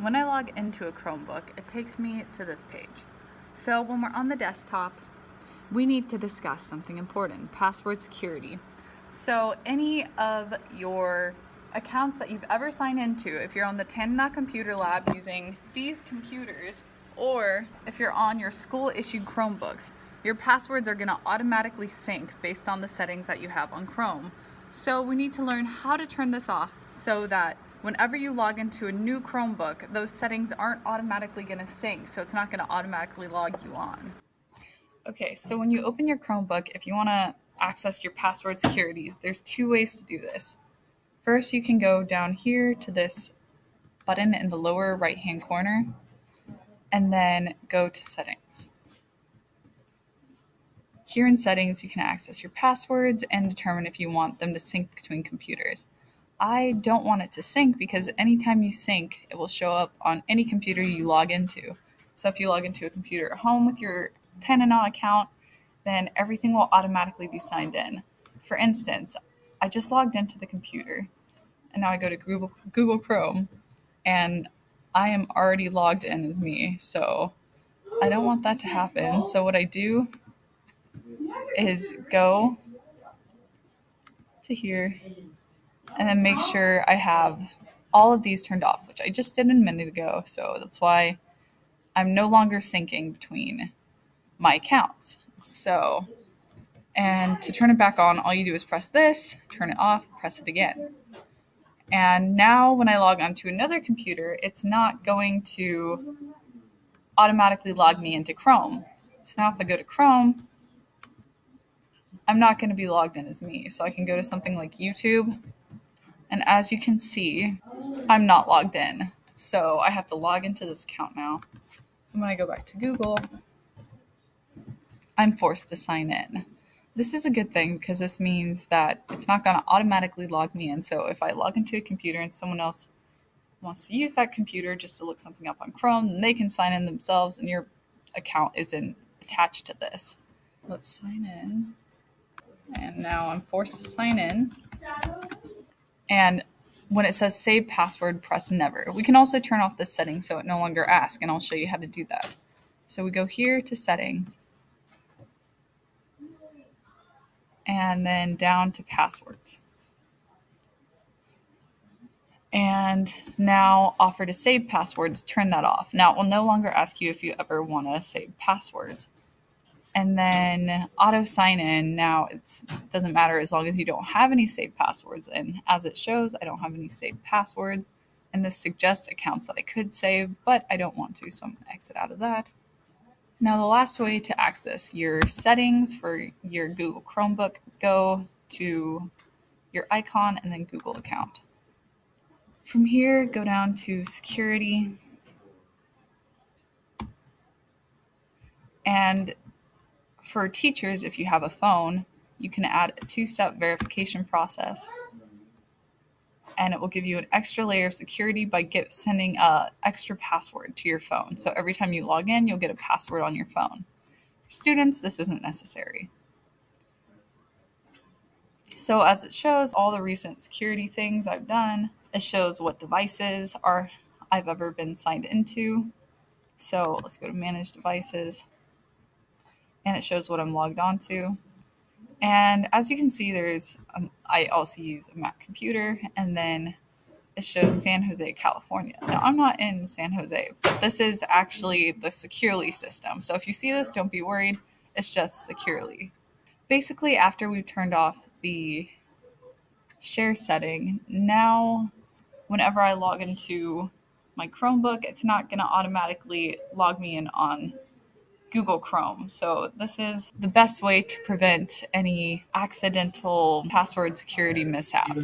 when I log into a Chromebook, it takes me to this page. So when we're on the desktop, we need to discuss something important, password security. So any of your accounts that you've ever signed into, if you're on the Tanana Computer Lab using these computers, or if you're on your school issued Chromebooks, your passwords are gonna automatically sync based on the settings that you have on Chrome. So we need to learn how to turn this off so that whenever you log into a new Chromebook, those settings aren't automatically gonna sync, so it's not gonna automatically log you on. Okay, so when you open your Chromebook, if you wanna access your password security, there's two ways to do this. First, you can go down here to this button in the lower right hand corner and then go to settings. Here in settings, you can access your passwords and determine if you want them to sync between computers. I don't want it to sync because anytime you sync, it will show up on any computer you log into. So if you log into a computer at home with your Tanana account, then everything will automatically be signed in. For instance, I just logged into the computer and now I go to Google, Google Chrome and I am already logged in as me. So I don't want that to happen. So what I do is go to here and then make sure I have all of these turned off, which I just did a minute ago. So that's why I'm no longer syncing between my accounts. So, and to turn it back on, all you do is press this, turn it off, press it again. And now when I log onto another computer, it's not going to automatically log me into Chrome. So now if I go to Chrome, I'm not going to be logged in as me. So I can go to something like YouTube. And as you can see, I'm not logged in. So I have to log into this account now. And when I go back to Google, I'm forced to sign in. This is a good thing because this means that it's not going to automatically log me in. So if I log into a computer and someone else wants to use that computer just to look something up on Chrome, then they can sign in themselves and your account isn't attached to this. Let's sign in. And now I'm forced to sign in. And when it says save password, press never. We can also turn off this setting so it no longer asks, and I'll show you how to do that. So we go here to settings and then down to passwords. And now offer to save passwords, turn that off. Now it will no longer ask you if you ever want to save passwords. And then auto sign in. Now it doesn't matter as long as you don't have any saved passwords. And as it shows, I don't have any saved passwords. And this suggests accounts that I could save, but I don't want to, so I'm going to exit out of that. Now, the last way to access your settings for your Google Chromebook, go to your icon and then Google account. From here, go down to security. And for teachers, if you have a phone, you can add a two step verification process and it will give you an extra layer of security by get, sending a extra password to your phone. So every time you log in, you'll get a password on your phone. For students, this isn't necessary. So as it shows all the recent security things I've done, it shows what devices are I've ever been signed into. So let's go to manage devices and it shows what I'm logged on to. And as you can see, there's, um, I also use a Mac computer and then it shows San Jose, California. Now, I'm not in San Jose, but this is actually the Securely system. So if you see this, don't be worried. It's just Securely. Basically, after we've turned off the share setting, now whenever I log into my Chromebook, it's not going to automatically log me in on Google Chrome. So, this is the best way to prevent any accidental password security mishaps.